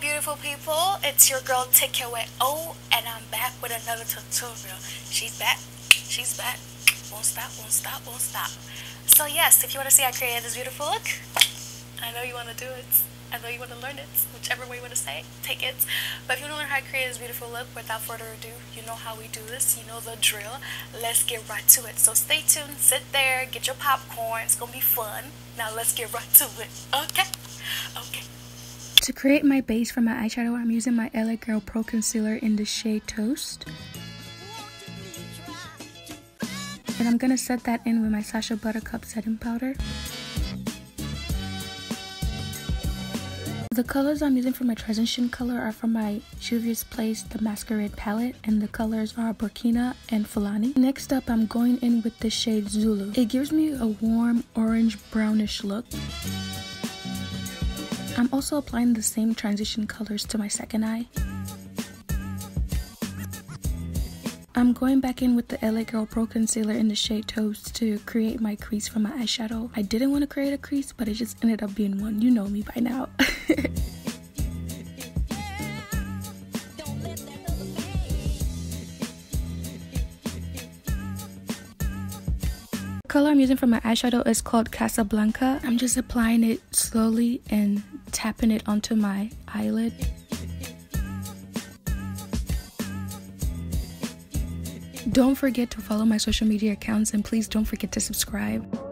beautiful people? It's your girl take Tekevwe O, and I'm back with another tutorial. She's back. She's back. Won't stop, won't stop, won't stop. So yes, if you want to see I created this beautiful look, I know you want to do it. I know you want to learn it, whichever way you want to say it, take it. But if you want to learn how to create this beautiful look, without further ado, you know how we do this, you know the drill. Let's get right to it. So stay tuned, sit there, get your popcorn. It's going to be fun. Now let's get right to it. Okay? Okay. To create my base for my eyeshadow, I'm using my LA Girl Pro Concealer in the shade Toast. And I'm going to set that in with my Sacha Buttercup setting powder. The colors I'm using for my transition color are from my Juvia's Place The Masquerade palette and the colors are Burkina and Fulani. Next up I'm going in with the shade Zulu. It gives me a warm orange brownish look. I'm also applying the same transition colors to my second eye. I'm going back in with the LA Girl Pro Concealer in the shade Toast to create my crease for my eyeshadow. I didn't want to create a crease, but it just ended up being one. You know me by now. color I'm using for my eyeshadow is called Casablanca. I'm just applying it slowly and tapping it onto my eyelid. Don't forget to follow my social media accounts and please don't forget to subscribe.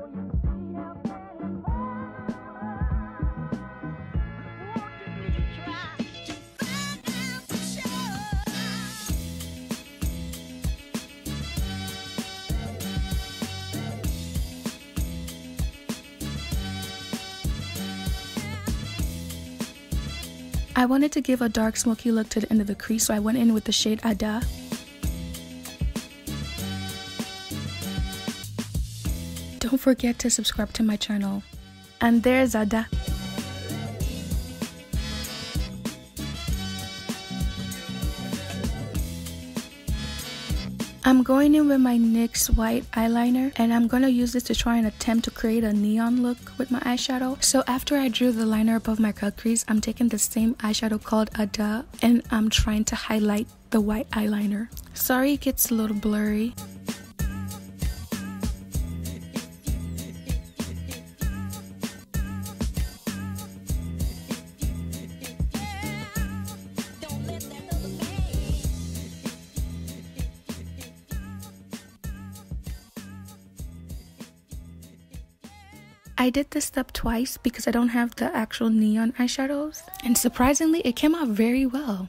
I wanted to give a dark smoky look to the end of the crease so I went in with the shade Ada. Don't forget to subscribe to my channel. And there's Ada. I'm going in with my NYX white eyeliner and I'm going to use this to try and attempt to create a neon look with my eyeshadow. So after I drew the liner above my cut crease, I'm taking the same eyeshadow called Ada and I'm trying to highlight the white eyeliner. Sorry it gets a little blurry. I did this step twice because I don't have the actual neon eyeshadows. And surprisingly, it came out very well.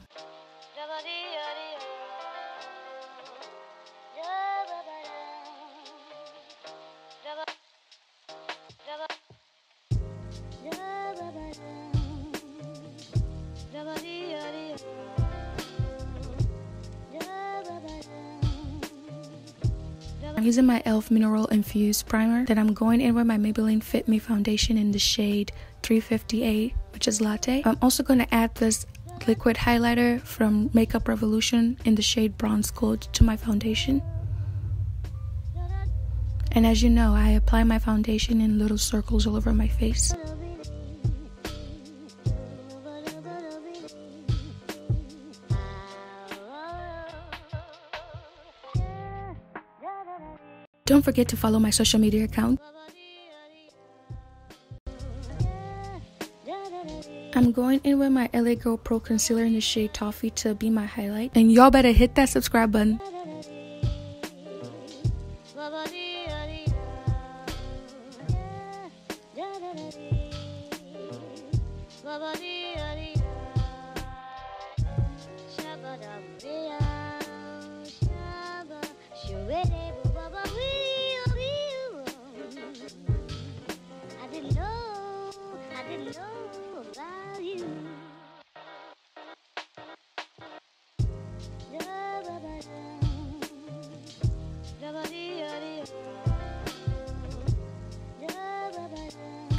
I'm using my e.l.f. Mineral Infused Primer. Then I'm going in with my Maybelline Fit Me Foundation in the shade 358, which is Latte. I'm also going to add this liquid highlighter from Makeup Revolution in the shade Bronze Gold to my foundation. And as you know, I apply my foundation in little circles all over my face. Don't forget to follow my social media account. I'm going in with my LA Girl Pro Concealer in the shade Toffee to be my highlight. And y'all better hit that subscribe button.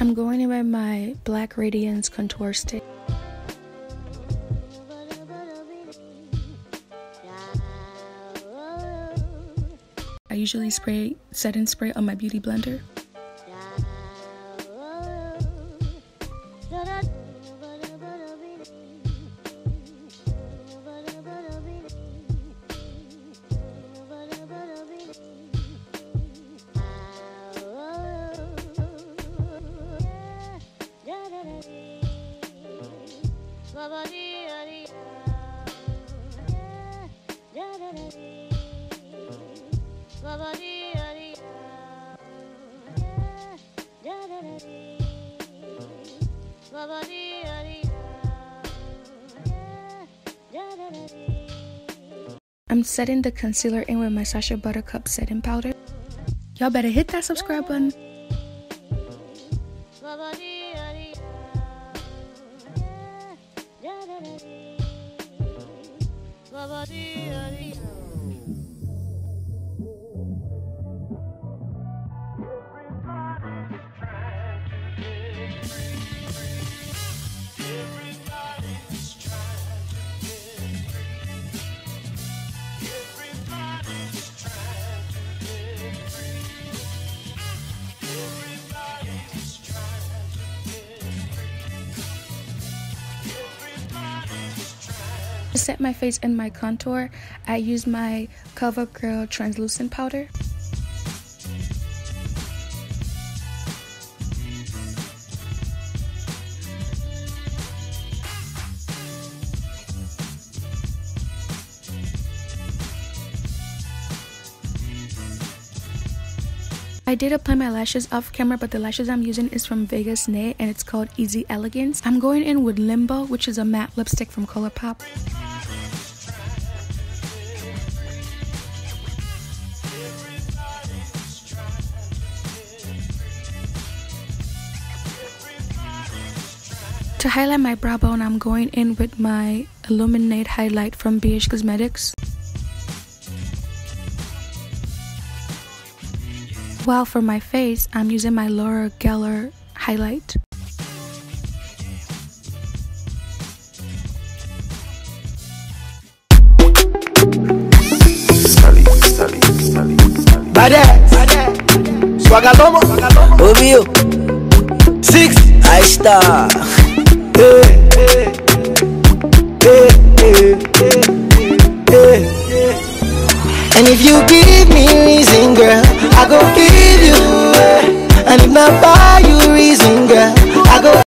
I'm going in with my Black Radiance Contour Stick. I usually spray setting spray on my beauty blender. I'm setting the concealer in with my Sacha Buttercup setting powder. Y'all better hit that subscribe button. To set my face and my contour, I use my CoverGirl translucent powder. I did apply my lashes off camera, but the lashes I'm using is from Vegas Nay and it's called Easy Elegance. I'm going in with Limbo, which is a matte lipstick from Colourpop. To highlight my brow bone, I'm going in with my Illuminate highlight from BH Cosmetics. While for my face, I'm using my Laura Geller highlight. Swagalomo, Obvio, Six, I star. Eh, eh, eh, and if you give me reason, girl, I go give my